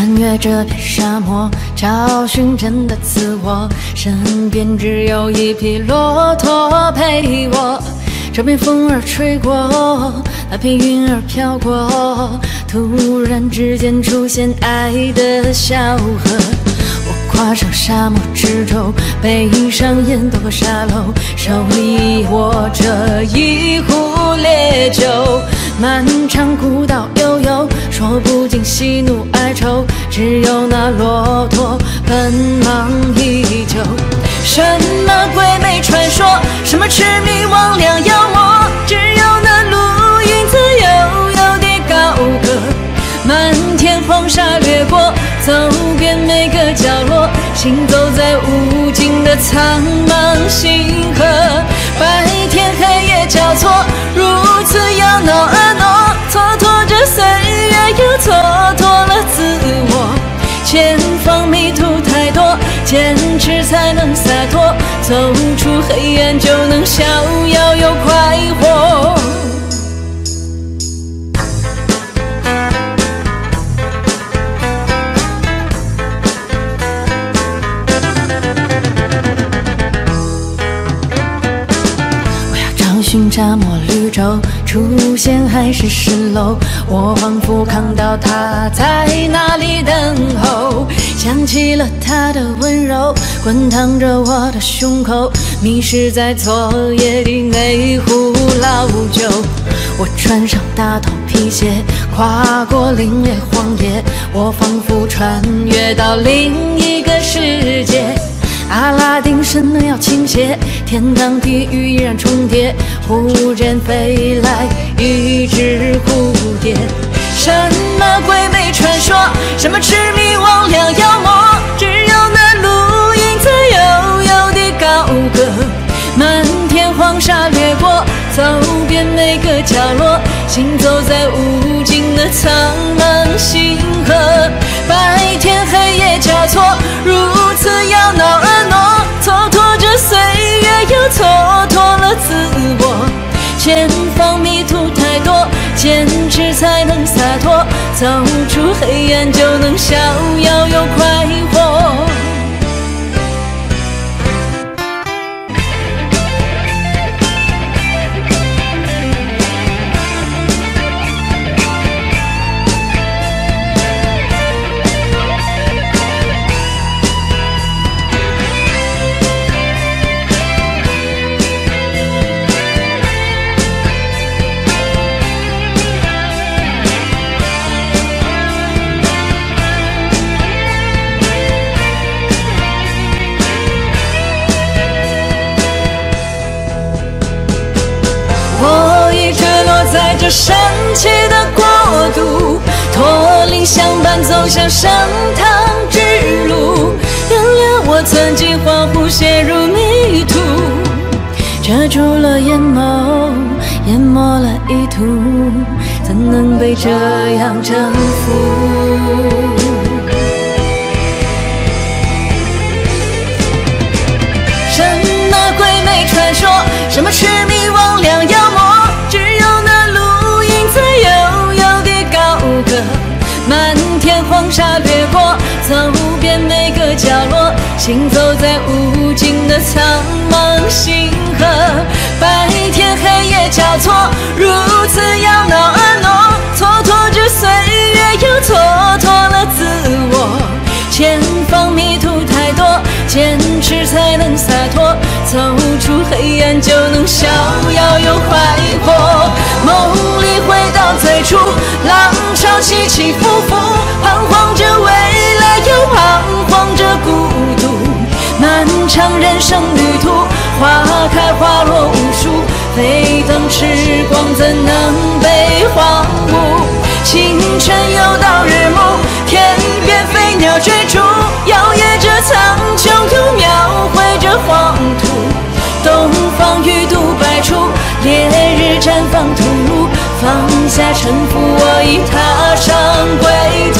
穿越这片沙漠，找寻真的自我。身边只有一匹骆驼陪我。这边风儿吹过，那片云儿飘过，突然之间出现爱的小河。我跨上沙漠之舟，背上烟斗和沙漏，手里握着一壶烈酒。漫长古道悠悠，说不尽喜怒哀愁，只有那骆驼奔忙依旧。什么鬼魅传说，什么魑魅魍魉妖魔，只有那绿影子悠悠地高歌。漫天黄沙掠过，走遍每个角落，行走在无尽的苍茫星河。白天黑夜交错，如此妖娆黑暗就能逍遥又快活。我要找寻沙漠绿洲，出现海市蜃楼？我仿佛看到他在那里等候，想起了他的温柔，滚烫着我的胸口，迷失在昨夜的那壶老酒。我穿上大头皮鞋，跨过凛冽荒野，我仿佛穿越到另一个世界。阿拉丁神灯要倾斜，天堂地狱依然重叠。忽然飞来一只蝴蝶，什么鬼魅传说，什么魑魅魍魉妖魔，只有那绿影子悠悠地高歌。漫天黄沙掠过，走遍每个角落，行走在无尽的苍茫星河。白前方迷途太多，坚持才能洒脱，走出黑暗就能逍遥又快活。神奇的国度，驼铃相伴走向圣堂之路。原谅我曾经恍惚陷入迷途，遮住了眼眸，淹没了意图，怎能被这样征服？什么鬼魅传说？什么痴沙掠过，走遍每个角落，行走在无尽的苍茫星河。白天黑夜交错，如此摇闹婀娜，蹉跎着岁月，又蹉跎了自我。前方迷途太多，坚持才能洒脱，走出黑暗就能逍遥又快活。梦里回到最初，浪潮起起伏伏，彷徨着未来，又彷徨着孤独。漫长人生旅途，花开花落无数，沸腾时光怎能被荒芜？清晨又到日暮，天边飞鸟追逐，摇曳着苍穹，又描绘着黄土。东方鱼肚百出，烈日绽放吐露，放下尘浮，我已踏上归途。